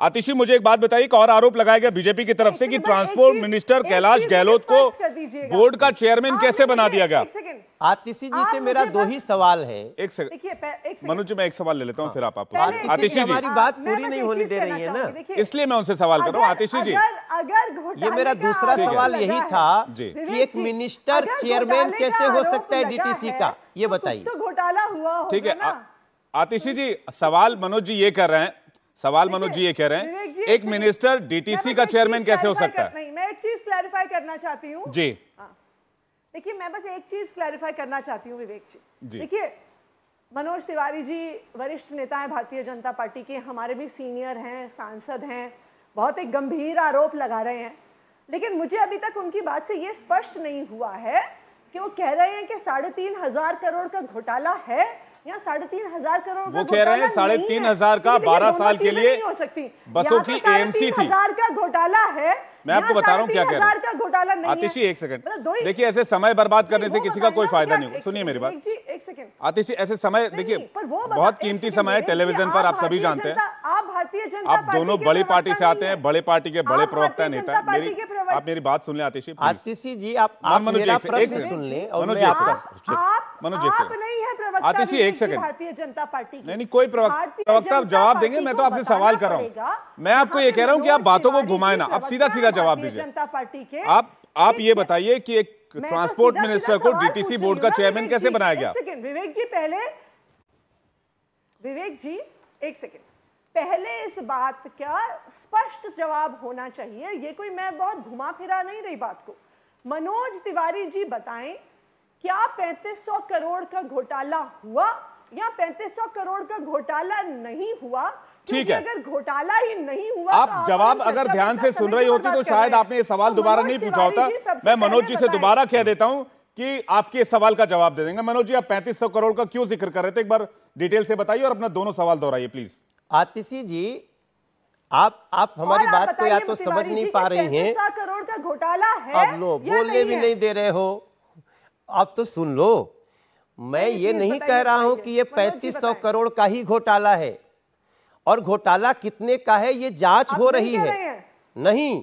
आतिशी मुझे एक बात बताइए एक और आरोप लगाया गया बीजेपी की तरफ़ से कि ट्रांसपोर्ट मिनिस्टर कैलाश गहलोत को बोर्ड का चेयरमैन कैसे बना दिया गया? आतिशी जी से मेरा दो ही सवाल है। एक सेकंड मनोज जी मैं एक सवाल ले लेता हूँ फिर आप आप आतिशी जी हमारी बात पूरी नहीं होने दे रही है ना? इसलिए मैं उनसे सवाल कर रहा हूँ आतिशी जी। अगर ये मेरा दूसरा सवाल यही था कि एक मिनिस्टर चेयरमैन कैसे हो सकता है डीटीसी का? ये तो बताइए। तो घोटाला हुआ ठीक है आतिशी जी सवाल मनोज जी ये कर रहे हैं सवाल मनोज जी ये कह रहे हैं एक मिनिस्टर डीटीसी का चेयरमैन कैसे हो सकता है? नहीं मैं एक चीज़ क्लैरिफाई करना चाहती हूँ। जी। हाँ। देखिए मैं बस एक चीज़ क्लैरिफाई करना चाहती हूँ विवेक जी। देखिए मनोज तिवारी जी वरिष्ठ नेता हैं भारतीय जनता पार्टी के हमारे भी सीनियर हैं सांसद हैं बहुत एक गंभीर आरोप लगा रहे हैं। लेकिन मुझे अभी तक उनकी बात से ये स्पष्ट नहीं हुआ है कि वो कह रहे हैं कि साढ़े तीन हज़ार करोड़ का घोटाला है यहाँ साढ़े तीन हज़ार करोड़ वो कह रहे हैं साढ़े तीन हज़ार का बारह साल के लिए हो सकती। बसों की एएमसी थी। हज़ार का घोटाला है। मैं आपको बता रहा हूँ क्या कह रहा घोटाला नहीं आतिशी एक सेकंड। मतलब देखिए ऐसे समय बर्बाद करने से किसी का कोई फ़ायदा नहीं सुनिए मेरी बात। एक सेकंड। आतिशी ऐसे समय देखिए बहुत कीमती समय है टेलीविज़न पर आप सभी जानते हैं। आप भारतीय जनता आप दोनों बड़ी पार्टी से आते हैं बड़े पार्टी के बड़े प्रवक्ता नेता। मेरी आप मेरी बात सुन ले आतिशी। आतिशी जी आप मेरा प्रश्न सुन ले मनोज मनोज आप नहीं है आतिशी एक सेकंड। भारतीय जनता पार्टी नहीं नहीं कोई प्रवक्ता जवाब देंगे मैं तो आपसे सवाल कर रहा हूँ। मैं आपको ये कह रहा हूँ कि आप बातों को घुमाए ना आप सीधा सीधा जवाब दीजिए। जनता पार्टी के आप आप ये बताइए कि एक ट्रांसपोर्ट तो मिनिस्टर को डीटीसी बोर्ड का चेयरमैन कैसे बनाया गया? सेकंड विवेक जी पहले विवेक जी एक सेकंड पहले इस बात का स्पष्ट जवाब होना चाहिए। ये कोई मैं बहुत घुमा फिरा नहीं रही बात को। मनोज तिवारी जी बताएँ क्या 3500 करोड़ का घोटाला हुआ या 3500 करोड़ का घोटाला नहीं हुआ? ठीक है। अगर घोटाला ही नहीं हुआ आप तो जवाब अगर ध्यान से सुन रही होती तो शायद आपने ये सवाल तो दोबारा नहीं पूछा होता। मैं मनोज जी से दोबारा कह देता हूँ कि आपके सवाल का जवाब दे देंगे। मनोज जी आप पैंतीस करोड़ का क्यों ज़िक्र कर रहे थे? एक बार डिटेल से बताइए और अपना दोनों सवाल दोहराइए प्लीज़। आतिशी जी आप आप हमारी बात को या तो समझ नहीं पा रही हैं। करोड़ का घोटाला है अब लो बोलने भी नहीं दे रहे हो। आप तो सुन लो। मैं ये नहीं कह रहा हूँ कि ये पैंतीस सौ करोड़ का ही घोटाला है। और घोटाला कितने का है ये जाँच हो रही है। नहीं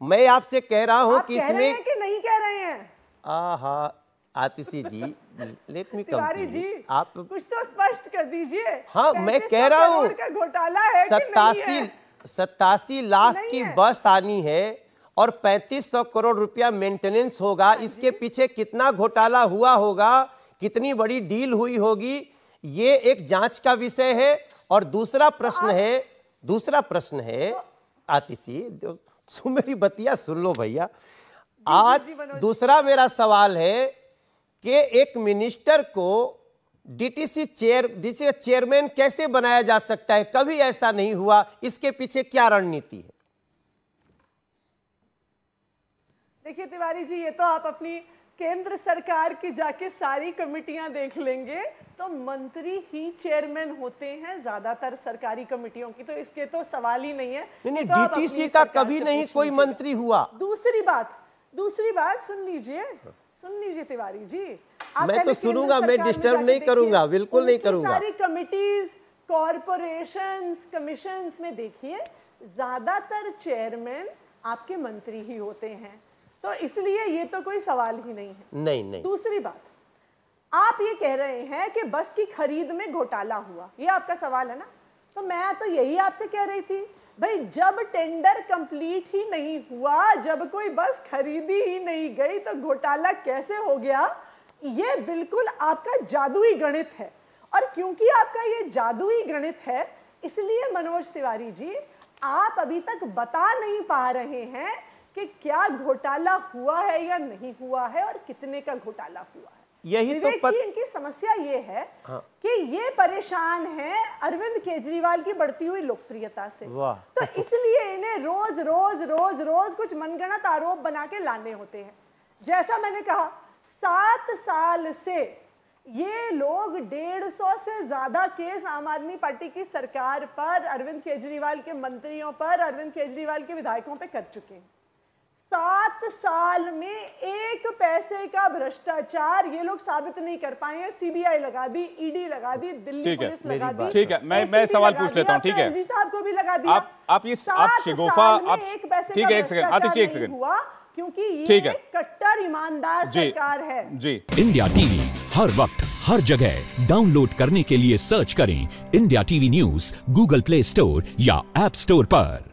मैं आपसे कह रहा हूँ कि इसमें कि नहीं कह रहे हैं? आहा आतिशी जी लेट मी कम जी आप कुछ तो स्पष्ट कर दीजिए। हाँ मैं कह रहा हूँ घोटाला है सत्तासी सत्तासी लाख की बस आनी है और पैंतीस सौ करोड़ रुपया मेंटेनेंस होगा। हाँ इसके पीछे कितना घोटाला हुआ होगा कितनी बड़ी डील हुई होगी ये एक जाँच का विषय है और दूसरा प्रश्न है। दूसरा प्रश्न है आतिशी सुन मेरी बतिया सुन लो भैया। आज दूसरा मेरा सवाल है कि एक मिनिस्टर को डीटीसी चेयर डीसी चेयरमैन कैसे बनाया जा सकता है? कभी ऐसा नहीं हुआ। इसके पीछे क्या रणनीति है? देखिए तिवारी जी ये तो आप अपनी केंद्र सरकार की जाके सारी कमिटियाँ देख लेंगे तो मंत्री ही चेयरमैन होते हैं ज़्यादातर सरकारी कमिटियों की तो इसके तो सवाल ही नहीं है। नहीं तो डीटीसी का कभी नहीं कोई मंत्री हुआ। दूसरी बात दूसरी बात सुन लीजिए सुन लीजिए तिवारी जी। मैं तो सुनूँगा मैं डिस्टर्ब नहीं करूँगा बिल्कुल नहीं करूँगा सारी कमिटीज कॉरपोरेशन कमीशन में देखिए ज़्यादातर चेयरमैन आपके मंत्री ही होते हैं। तो इसलिए ये तो कोई सवाल ही नहीं है। नहीं नहीं। दूसरी बात आप ये कह रहे हैं कि बस की खरीद में घोटाला हुआ ये आपका सवाल है ना? तो मैं तो यही आपसे कह रही थी भाई जब टेंडर कंप्लीट ही नहीं हुआ जब कोई बस खरीदी ही नहीं गई तो घोटाला कैसे हो गया? ये बिल्कुल आपका जादुई गणित है। और क्योंकि आपका ये जादुई गणित है इसलिए मनोज तिवारी जी आप अभी तक बता नहीं पा रहे हैं कि क्या घोटाला हुआ है या नहीं हुआ है और कितने का घोटाला हुआ है। यही तो पत... इनकी समस्या ये है हाँ। कि ये परेशान है अरविंद केजरीवाल की बढ़ती हुई लोकप्रियता से। तो इसलिए इन्हें रोज रोज रोज रोज कुछ मनगणत आरोप बना के लाने होते हैं। जैसा मैंने कहा सात साल से ये लोग डेढ़ सौ से ज़्यादा केस आम आदमी पार्टी की सरकार पर अरविंद केजरीवाल के मंत्रियों पर अरविंद केजरीवाल के विधायकों पर कर चुके हैं। सात साल में एक पैसे का भ्रष्टाचार ये लोग साबित नहीं कर पाए हैं सीबीआई लगा दी ईडी लगा दी दिल्ली ठीक है, पुलिस लगा दी ठीक है, मैं- मैं सवाल पूछ लेता हूँ, ठीक है। जी साहब को भी लगा दिया आप- आप ये- आप शिगोफा- आप- एक पैसे ठीक है, एक सेकंड, भ्रष्टाचार आतिशी, एक सेकंड। हुआ क्योंकि ये ठीक है। कट्टर ईमानदार सरकार है जी इंडिया टीवी हर वक्त हर जगह डाउनलोड करने के लिए सर्च करें India TV news Google Play Store या एप स्टोर पर